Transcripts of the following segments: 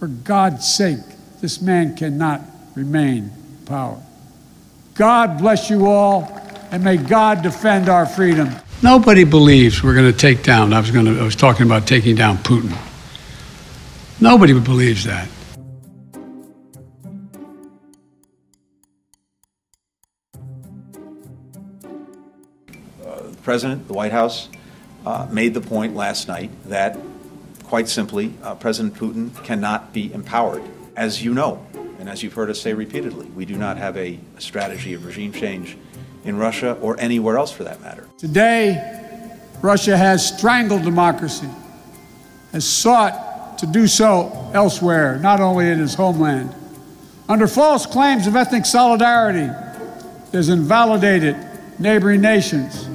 For God's sake, this man cannot remain in power. God bless you all, and may God defend our freedom. Nobody believes we're going to take down. I was going to. I was talking about taking down Putin. Nobody believes that. the President, the White House, uh, made the point last night that, quite simply, uh, President Putin cannot be empowered. As you know, and as you've heard us say repeatedly, we do not have a strategy of regime change in Russia or anywhere else for that matter. Today, Russia has strangled democracy, has sought to do so elsewhere, not only in its homeland. Under false claims of ethnic solidarity, it has invalidated neighboring nations.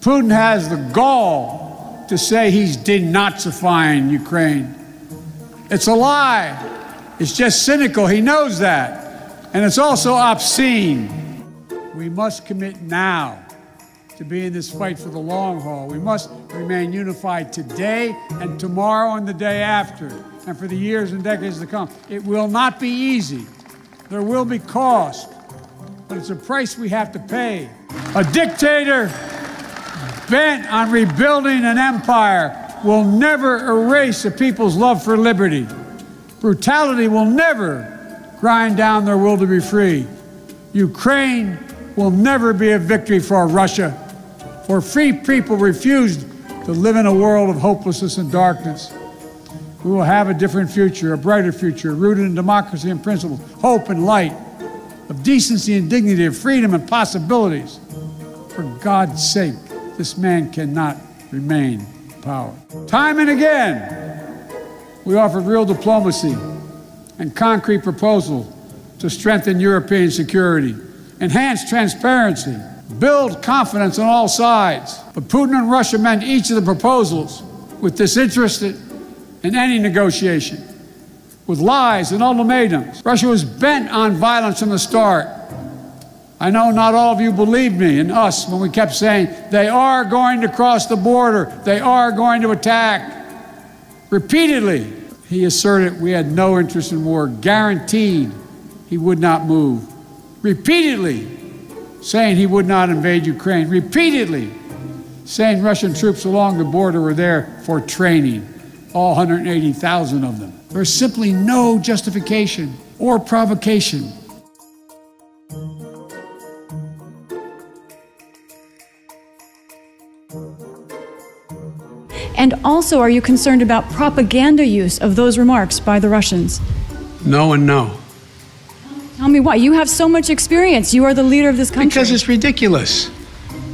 Putin has the gall to say he's denazifying Ukraine. It's a lie. It's just cynical. He knows that. And it's also obscene. We must commit now to be in this fight for the long haul. We must remain unified today and tomorrow and the day after, and for the years and decades to come. It will not be easy. There will be cost, but it's a price we have to pay. A dictator bent on rebuilding an empire will never erase a people's love for liberty. Brutality will never grind down their will to be free. Ukraine will never be a victory for Russia, for free people refused to live in a world of hopelessness and darkness. We will have a different future, a brighter future, rooted in democracy and principles, hope and light, of decency and dignity, of freedom and possibilities. For God's sake, this man cannot remain in power. Time and again, we offered real diplomacy and concrete proposals to strengthen European security, enhance transparency, build confidence on all sides. But Putin and Russia met each of the proposals with disinterested in any negotiation, with lies and ultimatums. Russia was bent on violence from the start. I know not all of you believed me and us when we kept saying they are going to cross the border, they are going to attack. Repeatedly, he asserted we had no interest in war, guaranteed he would not move. Repeatedly, saying he would not invade Ukraine. Repeatedly, saying Russian troops along the border were there for training, all 180,000 of them. There's simply no justification or provocation And also, are you concerned about propaganda use of those remarks by the Russians? No and no. Tell me why. You have so much experience. You are the leader of this country. Because it's ridiculous.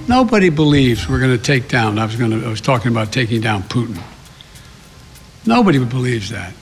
Nobody believes we're going to take down. I was going to. I was talking about taking down Putin. Nobody believes that.